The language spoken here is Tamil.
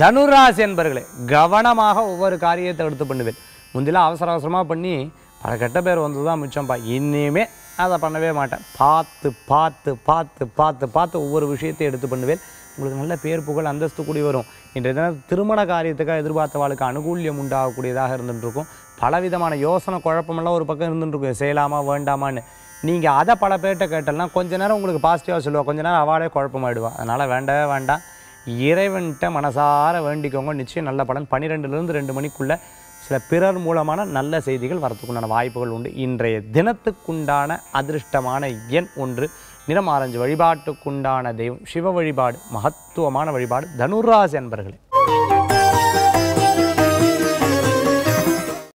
தனுராசி என்பர்களே கவனமாக ஒவ்வொரு காரியத்தை எடுத்து பண்ணுவேன். முந்திலாம் அவசர அவசரமாக பண்ணி பல கெட்ட பேர் வந்து தான் மிச்சம்ப்பா இனிமே அதை பண்ணவே மாட்டேன். பார்த்து பார்த்து பார்த்து பார்த்து பார்த்து ஒவ்வொரு விஷயத்தையும் எடுத்து பண்ணுவேன். உங்களுக்கு நல்ல பேர் புகழ் அந்தஸ்து கூடி வரும். இன்றைய தினம் திருமண காரியத்துக்காக எதிர்பார்த்தவாளுக்கு அனுகூல்யம் உண்டாகக்கூடியதாக இருந்துட்டுருக்கும். பலவிதமான யோசனை குழப்பமெல்லாம் ஒரு பக்கம் இருந்துட்டுருக்கும். செய்யலாமா வேண்டாமான்னு. நீங்கள் அதை பல பேர்கிட்ட கேட்டலாம் கொஞ்ச நேரம் உங்களுக்கு பாசிட்டிவாக சொல்லுவா. கொஞ்ச நேரம் அவாடே குழப்பமாயிடுவா. அதனால் வேண்டவே வேண்டாம். இறைவன்கிட்ட மனசார வேண்டிக்கோங்க. நிச்சயம் நல்ல பலன். பன்னிரெண்டுலேருந்து ரெண்டு மணிக்குள்ளே சில பிறர் மூலமான நல்ல செய்திகள் வரத்துக்குண்டான வாய்ப்புகள் உண்டு. இன்றைய தினத்துக்குண்டான அதிர்ஷ்டமான எண் ஒன்று. நிறம் ஆரஞ்சு வழிபாட்டுக்குண்டான தெய்வம். சிவ வழிபாடு மகத்துவமான வழிபாடு. தனுராசி அன்பர்களே.